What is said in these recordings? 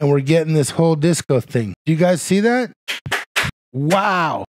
and we're getting this whole disco thing. Do you guys see that? Wow.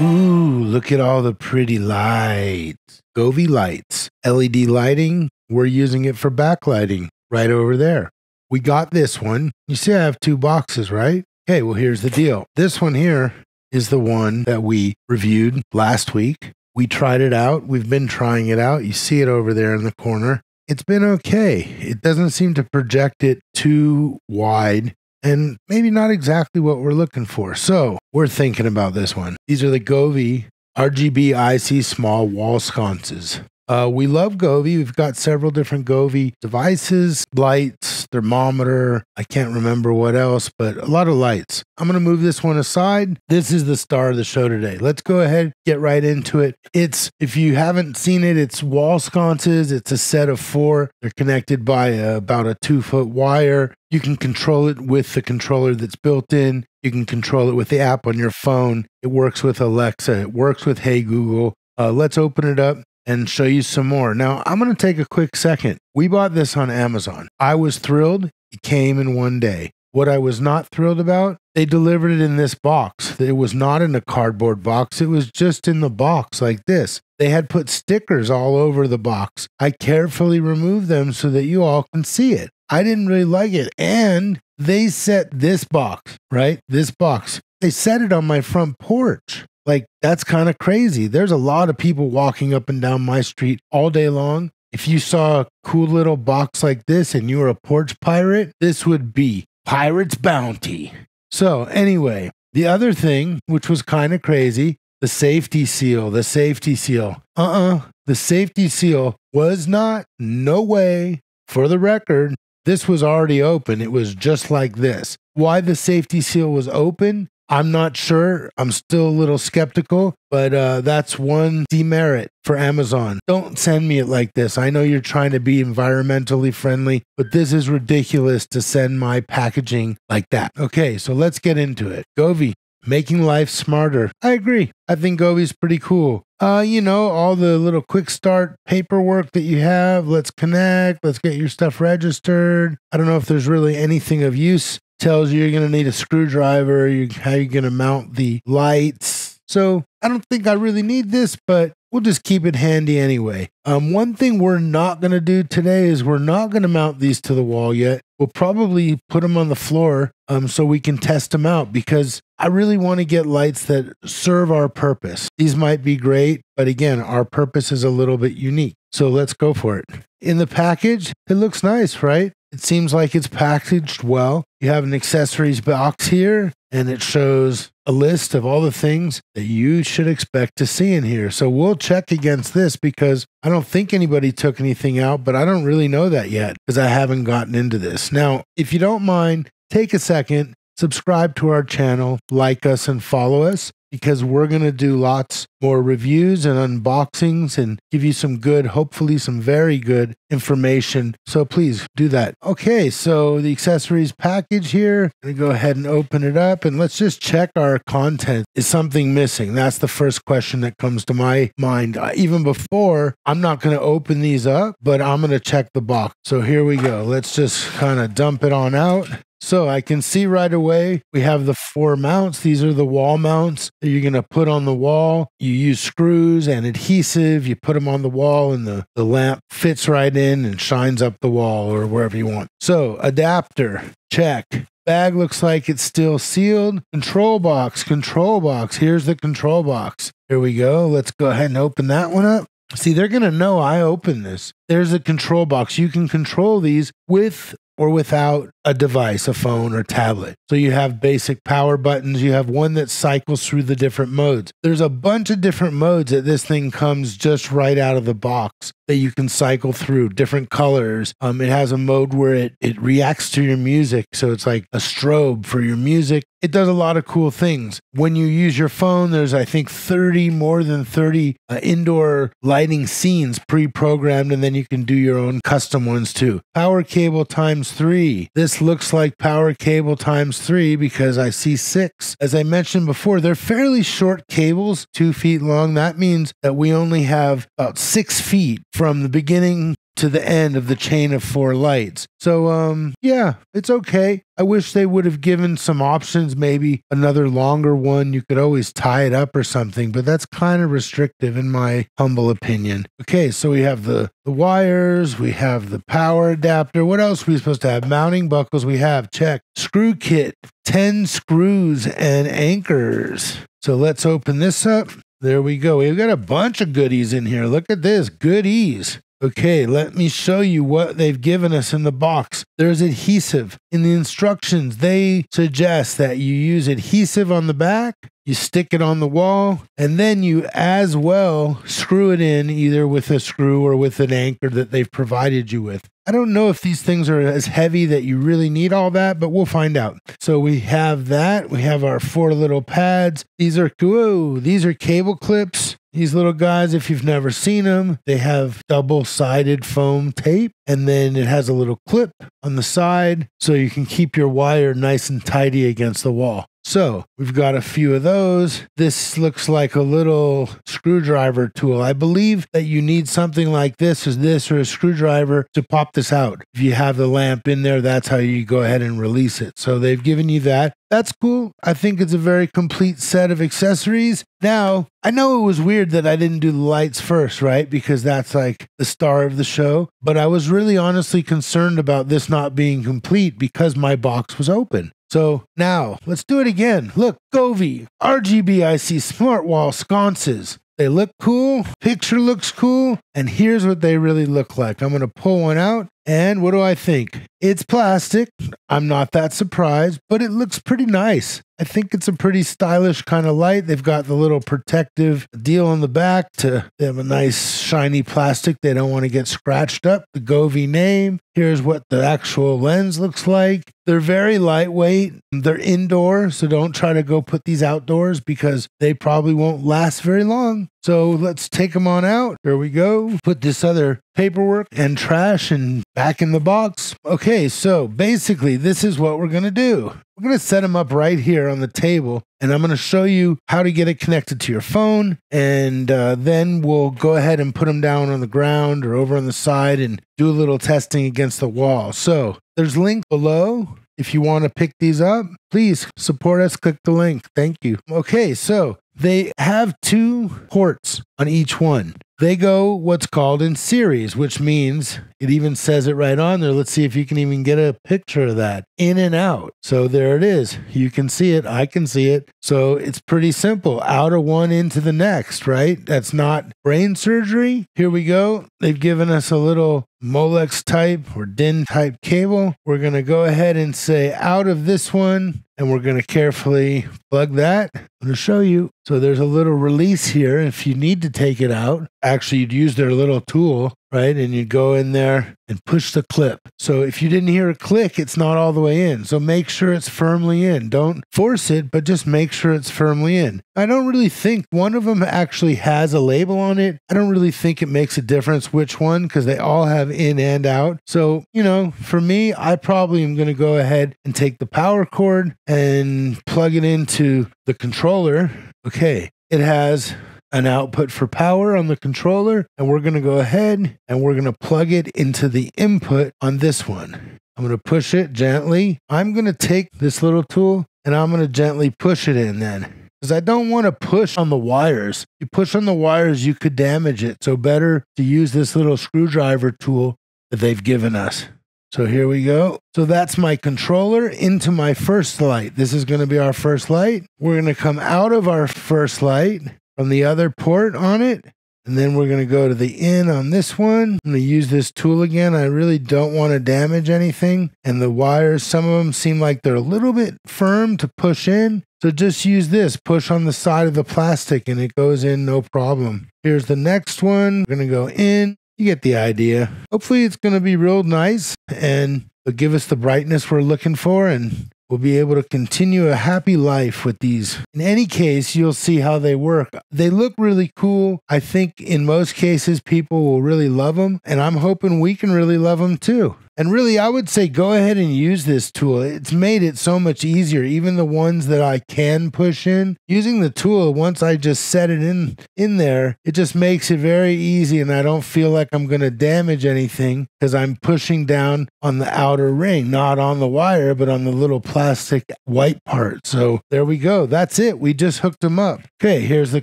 Ooh, look at all the pretty lights. Govee lights. LED lighting. We're using it for backlighting right over there. We got this one. You see, I have two boxes, right? Okay, well, here's the deal. This one here is the one that we reviewed last week. We tried it out. We've been trying it out. You see it over there in the corner. It's been okay. It doesn't seem to project it too wide and maybe not exactly what we're looking for. So we're thinking about this one. These are the Govee RGB IC small wall sconces. Uh, we love Govee. We've got several different Govee devices, lights, thermometer. I can't remember what else, but a lot of lights. I'm going to move this one aside. This is the star of the show today. Let's go ahead, get right into it. It's, if you haven't seen it, it's wall sconces. It's a set of four. They're connected by a, about a two foot wire. You can control it with the controller that's built in. You can control it with the app on your phone. It works with Alexa. It works with Hey Google. Uh, let's open it up and show you some more. Now, I'm going to take a quick second. We bought this on Amazon. I was thrilled. It came in one day. What I was not thrilled about, they delivered it in this box. It was not in a cardboard box, it was just in the box like this. They had put stickers all over the box. I carefully removed them so that you all can see it. I didn't really like it. And they set this box, right? This box, they set it on my front porch. Like, that's kind of crazy. There's a lot of people walking up and down my street all day long. If you saw a cool little box like this and you were a porch pirate, this would be Pirate's Bounty. So, anyway, the other thing, which was kind of crazy, the safety seal, the safety seal. Uh uh-uh. uh The safety seal was not, no way, for the record, this was already open. It was just like this. Why the safety seal was open I'm not sure. I'm still a little skeptical, but uh, that's one demerit for Amazon. Don't send me it like this. I know you're trying to be environmentally friendly, but this is ridiculous to send my packaging like that. Okay, so let's get into it. Govee, making life smarter. I agree. I think Govee's pretty cool. Uh, you know, all the little quick start paperwork that you have. Let's connect. Let's get your stuff registered. I don't know if there's really anything of use tells you you're going to need a screwdriver, you, how you're going to mount the lights. So I don't think I really need this, but we'll just keep it handy anyway. Um, one thing we're not going to do today is we're not going to mount these to the wall yet. We'll probably put them on the floor um, so we can test them out because I really want to get lights that serve our purpose. These might be great, but again, our purpose is a little bit unique. So let's go for it. In the package, it looks nice, right? It seems like it's packaged well. You have an accessories box here, and it shows a list of all the things that you should expect to see in here. So we'll check against this because I don't think anybody took anything out, but I don't really know that yet because I haven't gotten into this. Now, if you don't mind, take a second, subscribe to our channel, like us, and follow us because we're going to do lots more reviews and unboxings and give you some good, hopefully, some very good information. So please do that. Okay, so the accessories package here, I'm go ahead and open it up and let's just check our content. Is something missing? That's the first question that comes to my mind. Uh, even before, I'm not going to open these up, but I'm going to check the box. So here we go. Let's just kind of dump it on out. So I can see right away we have the four mounts. These are the wall mounts that you're going to put on the wall. You use screws and adhesive. You put them on the wall and the, the lamp fits right in and shines up the wall or wherever you want. So adapter, check. Bag looks like it's still sealed. Control box, control box. Here's the control box. Here we go. Let's go ahead and open that one up. See, they're going to know I opened this. There's a control box. You can control these with or without a device, a phone or tablet. So you have basic power buttons. You have one that cycles through the different modes. There's a bunch of different modes that this thing comes just right out of the box. That you can cycle through different colors. Um, it has a mode where it, it reacts to your music. So it's like a strobe for your music. It does a lot of cool things. When you use your phone, there's, I think, 30, more than 30 uh, indoor lighting scenes pre programmed, and then you can do your own custom ones too. Power cable times three. This looks like power cable times three because I see six. As I mentioned before, they're fairly short cables, two feet long. That means that we only have about six feet from the beginning to the end of the chain of four lights. So um yeah, it's okay. I wish they would have given some options, maybe another longer one. You could always tie it up or something, but that's kind of restrictive in my humble opinion. Okay, so we have the the wires, we have the power adapter. What else are we supposed to have? Mounting buckles we have. Check. Screw kit, 10 screws and anchors. So let's open this up. There we go. We've got a bunch of goodies in here. Look at this goodies. Okay, let me show you what they've given us in the box. There's adhesive. In the instructions, they suggest that you use adhesive on the back, you stick it on the wall, and then you as well screw it in either with a screw or with an anchor that they've provided you with. I don't know if these things are as heavy that you really need all that, but we'll find out. So we have that. We have our four little pads. These are whoa, these are cable clips. These little guys, if you've never seen them, they have double sided foam tape and then it has a little clip on the side so you can keep your wire nice and tidy against the wall. So we've got a few of those. This looks like a little screwdriver tool. I believe that you need something like this or this or a screwdriver to pop this out. If you have the lamp in there, that's how you go ahead and release it. So they've given you that. That's cool. I think it's a very complete set of accessories. Now, I know it was weird that I didn't do the lights first, right? Because that's like the star of the show. But I was really honestly concerned about this not being complete because my box was open. So now let's do it again. Look, Govee, RGBIC smart wall sconces. They look cool, picture looks cool, and here's what they really look like. I'm going to pull one out, and what do I think? It's plastic. I'm not that surprised, but it looks pretty nice. I think it's a pretty stylish kind of light. They've got the little protective deal on the back to have a nice shiny plastic. They don't want to get scratched up. The Govee name. Here's what the actual lens looks like. They're very lightweight. They're indoor, so don't try to go put these outdoors because they probably won't last very long. So let's take them on out. There we go. Put this other paperwork and trash and back in the box. Okay, so basically, this is what we're going to do. We're going to set them up right here on the table, and I'm going to show you how to get it connected to your phone. And uh, then we'll go ahead and put them down on the ground or over on the side and do a little testing against the wall. So there's links below. If you want to pick these up, please support us. Click the link. Thank you. Okay, so they have two ports on each one. They go what's called in series, which means it even says it right on there. Let's see if you can even get a picture of that in and out. So there it is. You can see it. I can see it. So it's pretty simple out of one into the next, right? That's not brain surgery. Here we go. They've given us a little Molex type or DIN type cable. We're going to go ahead and say out of this one and we're going to carefully plug that. I'm going to show you. So there's a little release here. If you need to take it out, actually, you'd use their little tool, right? And you'd go in there and push the clip. So if you didn't hear a click, it's not all the way in. So make sure it's firmly in. Don't force it, but just make sure it's firmly in. I don't really think one of them actually has a label on it. I don't really think it makes a difference which one because they all have in and out. So, you know, for me, I probably am going to go ahead and take the power cord and plug it into the controller. Okay, it has an output for power on the controller, and we're going to go ahead and we're going to plug it into the input on this one. I'm going to push it gently. I'm going to take this little tool and I'm going to gently push it in then. Because I don't want to push on the wires. You push on the wires, you could damage it. So, better to use this little screwdriver tool that they've given us. So, here we go. So, that's my controller into my first light. This is going to be our first light. We're going to come out of our first light from the other port on it. And then we're going to go to the in on this one. I'm going to use this tool again. I really don't want to damage anything. And the wires, some of them seem like they're a little bit firm to push in. So just use this, push on the side of the plastic and it goes in no problem. Here's the next one. We're going to go in. you get the idea. Hopefully, it's going to be real nice and give us the brightness we're looking for and we'll be able to continue a happy life with these. In any case, you'll see how they work. They look really cool. I think in most cases, people will really love them, and I'm hoping we can really love them too. And really, I would say go ahead and use this tool. It's made it so much easier. Even the ones that I can push in, using the tool, once I just set it in in there, it just makes it very easy and I don't feel like I'm going to damage anything because I'm pushing down on the outer ring, not on the wire, but on the little plastic white part. So there we go. That's it. We just hooked them up. Okay, here's the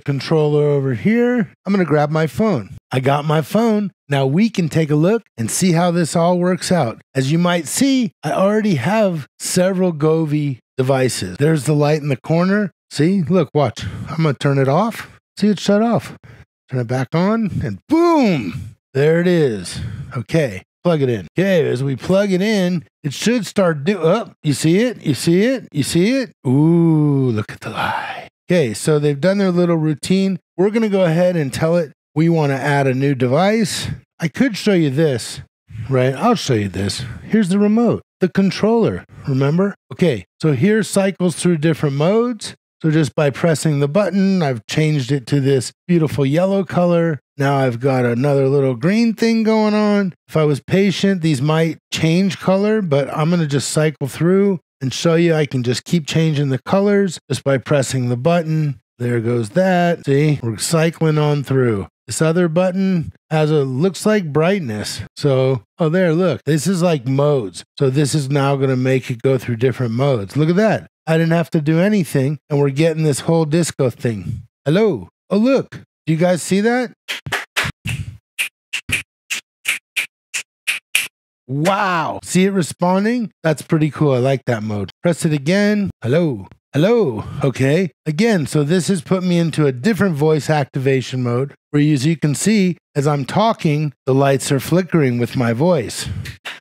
controller over here. I'm going to grab my phone. I got my phone. Now we can take a look and see how this all works out. As you might see, I already have several Govee devices. There's the light in the corner. See, look, watch. I'm going to turn it off. See, it shut off. Turn it back on and boom, there it is. Okay, plug it in. Okay, as we plug it in, it should start do up. Oh, you see it? You see it? You see it? Ooh, look at the light. Okay, so they've done their little routine. We're going to go ahead and tell it we want to add a new device. I could show you this, right? I'll show you this. Here's the remote, the controller, remember? Okay, so here cycles through different modes. So just by pressing the button, I've changed it to this beautiful yellow color. Now I've got another little green thing going on. If I was patient, these might change color, but I'm going to just cycle through and show you I can just keep changing the colors just by pressing the button. There goes that. See, we're cycling on through. This other button has a looks like brightness. So, oh, there, look. This is like modes. So, this is now going to make it go through different modes. Look at that. I didn't have to do anything, and we're getting this whole disco thing. Hello. Oh, look. Do you guys see that? Wow. See it responding? That's pretty cool. I like that mode. Press it again. Hello. Hello. Okay. Again, so this has put me into a different voice activation mode where, as you can see, as I'm talking, the lights are flickering with my voice.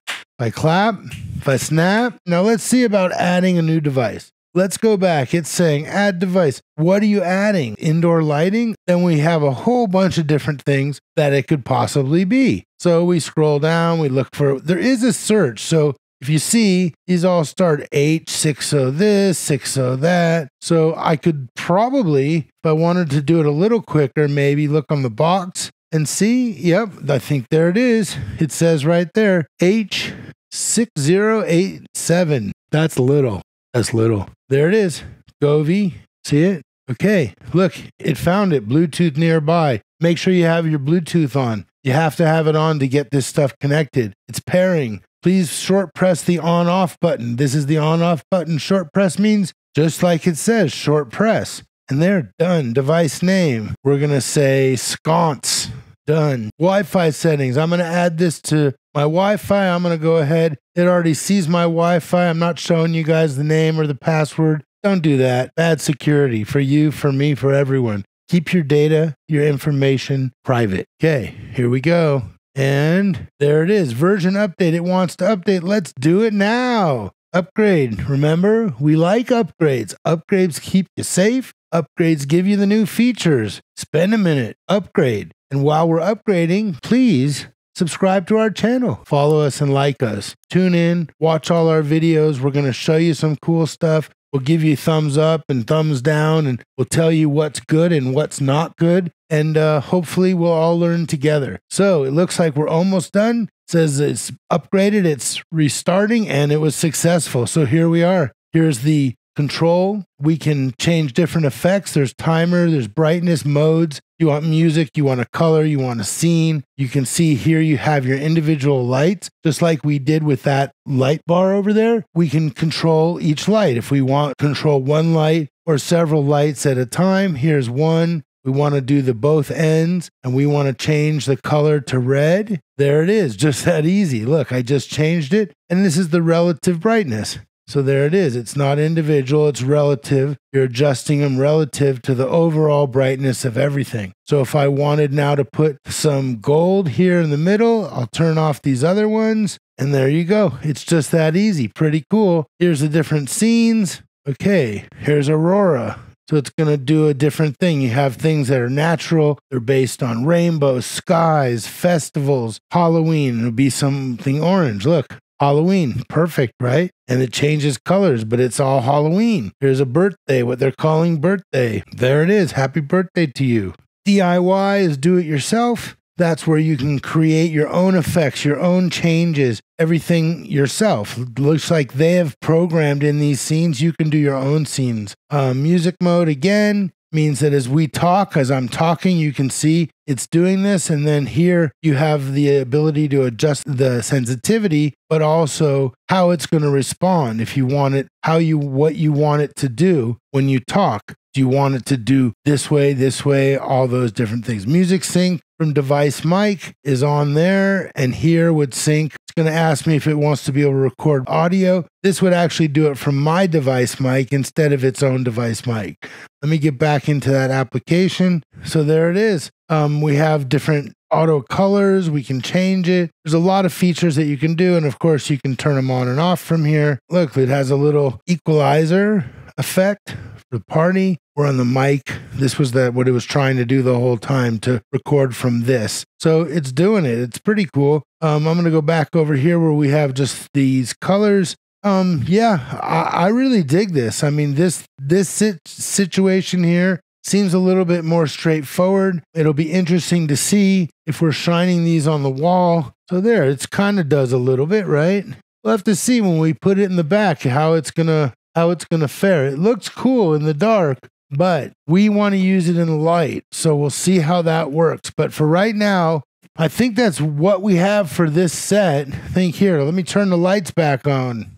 If I clap, if I snap. Now let's see about adding a new device. Let's go back. It's saying add device. What are you adding? Indoor lighting? Then we have a whole bunch of different things that it could possibly be. So we scroll down, we look for, there is a search. So if you see, these all start H, 60 this, six 60 that. So I could probably, if I wanted to do it a little quicker, maybe look on the box and see. Yep, I think there it is. It says right there H6087. That's little. That's little. There it is. Govee. See it? Okay, look, it found it. Bluetooth nearby. Make sure you have your Bluetooth on. You have to have it on to get this stuff connected. It's pairing. Please short press the on off button. This is the on off button. Short press means just like it says, short press. And they're done. Device name. We're going to say sconce. Done. Wi Fi settings. I'm going to add this to my Wi Fi. I'm going to go ahead. It already sees my Wi Fi. I'm not showing you guys the name or the password. Don't do that. Bad security for you, for me, for everyone. Keep your data, your information private. Okay, here we go. And there it is version update. It wants to update. Let's do it now. Upgrade. Remember, we like upgrades. Upgrades keep you safe. Upgrades give you the new features. Spend a minute, upgrade. And while we're upgrading, please subscribe to our channel. Follow us and like us. Tune in, watch all our videos. We're going to show you some cool stuff. We'll give you thumbs up and thumbs down, and we'll tell you what's good and what's not good. And uh, hopefully, we'll all learn together. So it looks like we're almost done. It says it's upgraded, it's restarting, and it was successful. So here we are. Here's the control. We can change different effects. There's timer, there's brightness modes. You want music, you want a color, you want a scene. You can see here you have your individual lights, just like we did with that light bar over there. We can control each light. If we want control one light or several lights at a time, here's one. We want to do the both ends and we want to change the color to red. There it is, just that easy. Look, I just changed it and this is the relative brightness. So there it is. It's not individual, it's relative. You're adjusting them relative to the overall brightness of everything. So if I wanted now to put some gold here in the middle, I'll turn off these other ones. And there you go. It's just that easy. Pretty cool. Here's the different scenes. Okay, here's Aurora. So it's going to do a different thing. You have things that are natural, they're based on rainbows, skies, festivals, Halloween. It'll be something orange. Look, Halloween. Perfect, right? And it changes colors, but it's all Halloween. Here's a birthday, what they're calling birthday. There it is. Happy birthday to you. DIY is do it yourself. That's where you can create your own effects, your own changes, everything yourself. Looks like they have programmed in these scenes. You can do your own scenes. Uh, music mode again means that as we talk, as I'm talking, you can see it's doing this. And then here you have the ability to adjust the sensitivity, but also how it's going to respond. If you want it, how you, what you want it to do when you talk. Do you want it to do this way, this way, all those different things? Music sync from device mic is on there, and here would sync. It's going to ask me if it wants to be able to record audio. This would actually do it from my device mic instead of its own device mic. Let me get back into that application. So there it is. Um, we have different auto colors. We can change it. There's a lot of features that you can do. And of course, you can turn them on and off from here. Look, it has a little equalizer effect the party. We're on the mic. This was that what it was trying to do the whole time to record from this. So it's doing it. It's pretty cool. Um, I'm gonna go back over here where we have just these colors. Um, yeah, I, I really dig this. I mean, this this sit- situation here seems a little bit more straightforward. It'll be interesting to see if we're shining these on the wall. So there, it's kind of does a little bit, right? We'll have to see when we put it in the back how it's gonna how it's going to fare. It looks cool in the dark, but we want to use it in the light. So we'll see how that works. But for right now, I think that's what we have for this set. Think here, let me turn the lights back on.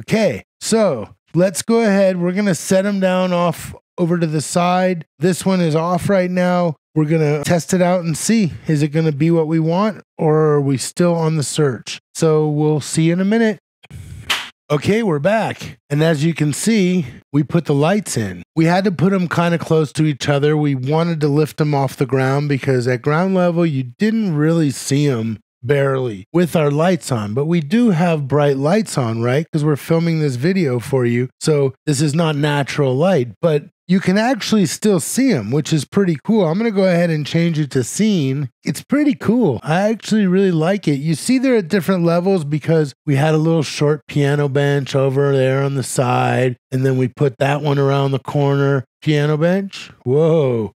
Okay, so let's go ahead. We're going to set them down off over to the side. This one is off right now. We're going to test it out and see is it going to be what we want or are we still on the search? So we'll see in a minute. Okay, we're back. And as you can see, we put the lights in. We had to put them kind of close to each other. We wanted to lift them off the ground because at ground level, you didn't really see them barely with our lights on, but we do have bright lights on, right? Because we're filming this video for you. So this is not natural light, but you can actually still see them, which is pretty cool. I'm going to go ahead and change it to scene. It's pretty cool. I actually really like it. You see, they're at different levels because we had a little short piano bench over there on the side, and then we put that one around the corner. Piano bench. Whoa.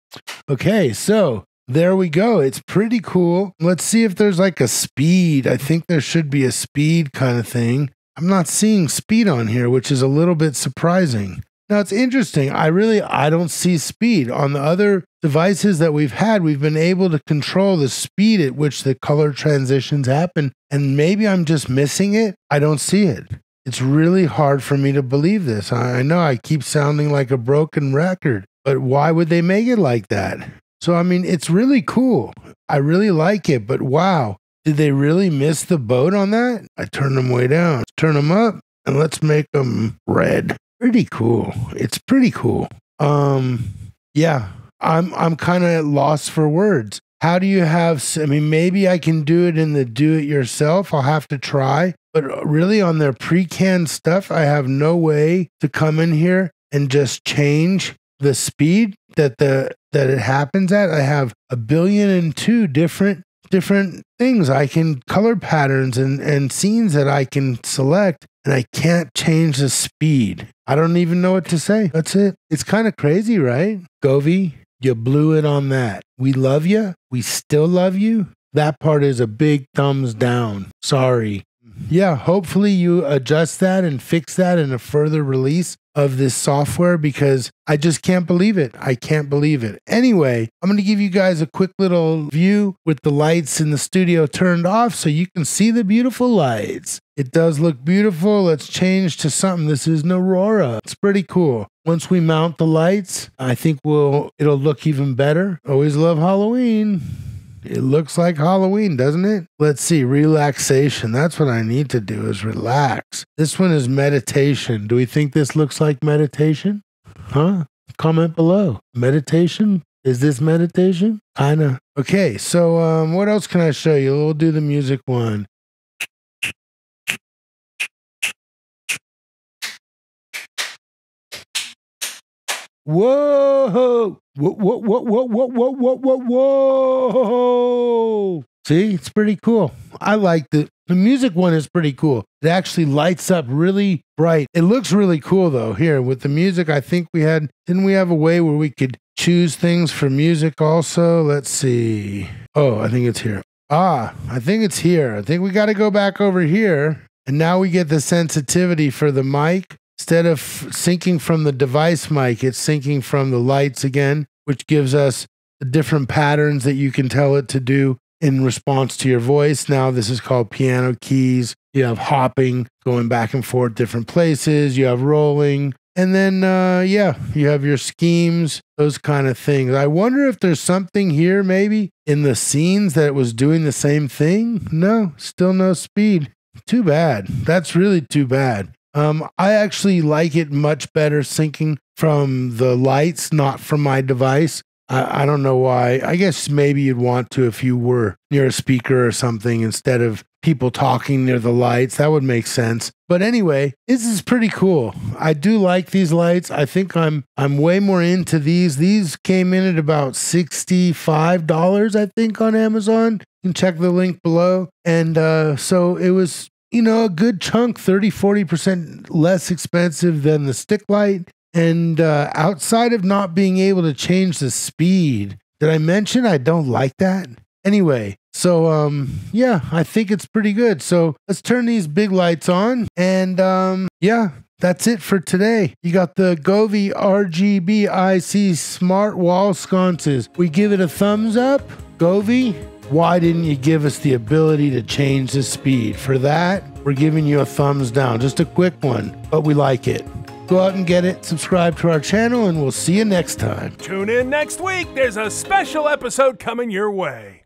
Okay, so there we go. It's pretty cool. Let's see if there's like a speed. I think there should be a speed kind of thing. I'm not seeing speed on here, which is a little bit surprising. Now it's interesting. I really I don't see speed on the other devices that we've had. We've been able to control the speed at which the color transitions happen and maybe I'm just missing it. I don't see it. It's really hard for me to believe this. I know I keep sounding like a broken record, but why would they make it like that? So I mean, it's really cool. I really like it, but wow, did they really miss the boat on that? I turned them way down. Turn them up and let's make them red pretty cool. It's pretty cool. Um, yeah, I'm I'm kind of lost for words. How do you have? I mean, maybe I can do it in the do it yourself. I'll have to try. But really, on their pre canned stuff, I have no way to come in here and just change the speed that the that it happens at. I have a billion and two different different things. I can color patterns and, and scenes that I can select, and I can't change the speed. I don't even know what to say. That's it. It's kind of crazy, right? Govee, you blew it on that. We love you. We still love you. That part is a big thumbs down. Sorry. Mm-hmm. Yeah, hopefully you adjust that and fix that in a further release of this software because I just can't believe it. I can't believe it. Anyway, I'm going to give you guys a quick little view with the lights in the studio turned off so you can see the beautiful lights. It does look beautiful. Let's change to something. This is an aurora. It's pretty cool. Once we mount the lights, I think we'll it'll look even better. Always love Halloween. It looks like Halloween, doesn't it? Let's see, relaxation. That's what I need to do is relax. This one is meditation. Do we think this looks like meditation? Huh? Comment below. Meditation? Is this meditation? Kinda. Okay, so um, what else can I show you? We'll do the music one. Whoa! Whoa, whoa, whoa, whoa, whoa, whoa, whoa, whoa, See, it's pretty cool. I like it. The music one is pretty cool. It actually lights up really bright. It looks really cool though. Here with the music, I think we had didn't we have a way where we could choose things for music also? Let's see. Oh, I think it's here. Ah, I think it's here. I think we got to go back over here. And now we get the sensitivity for the mic Instead of syncing from the device mic, it's syncing from the lights again, which gives us the different patterns that you can tell it to do in response to your voice. Now, this is called piano keys. You have hopping, going back and forth different places. You have rolling. And then, uh, yeah, you have your schemes, those kind of things. I wonder if there's something here, maybe in the scenes that was doing the same thing. No, still no speed. Too bad. That's really too bad. Um, I actually like it much better syncing from the lights, not from my device. I, I don't know why. I guess maybe you'd want to if you were near a speaker or something instead of people talking near the lights. That would make sense. But anyway, this is pretty cool. I do like these lights. I think I'm I'm way more into these. These came in at about $65, I think, on Amazon. You can check the link below. And uh, so it was you know, a good chunk, 30, 40% less expensive than the stick light. And uh, outside of not being able to change the speed, did I mention I don't like that? Anyway, so um yeah, I think it's pretty good. So let's turn these big lights on and um yeah, that's it for today. You got the Govee RGBIC smart wall sconces. We give it a thumbs up. Govee, why didn't you give us the ability to change the speed? For that, we're giving you a thumbs down. Just a quick one, but we like it. Go out and get it, subscribe to our channel, and we'll see you next time. Tune in next week. There's a special episode coming your way.